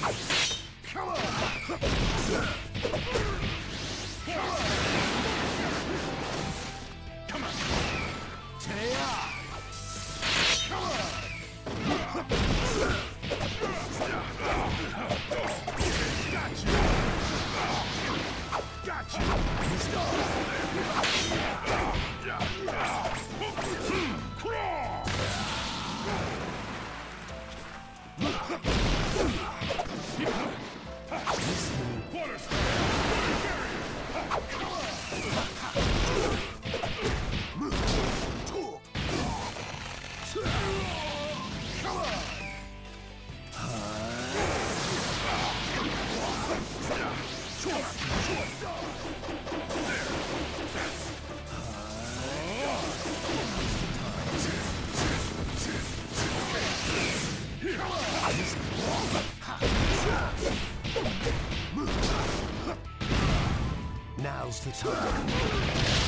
Come hmm. Now's the time.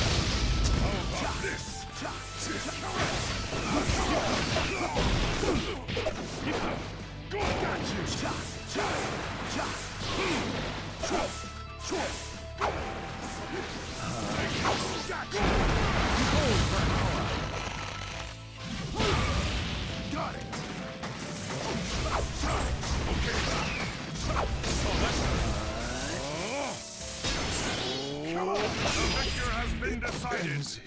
Victor has been decided.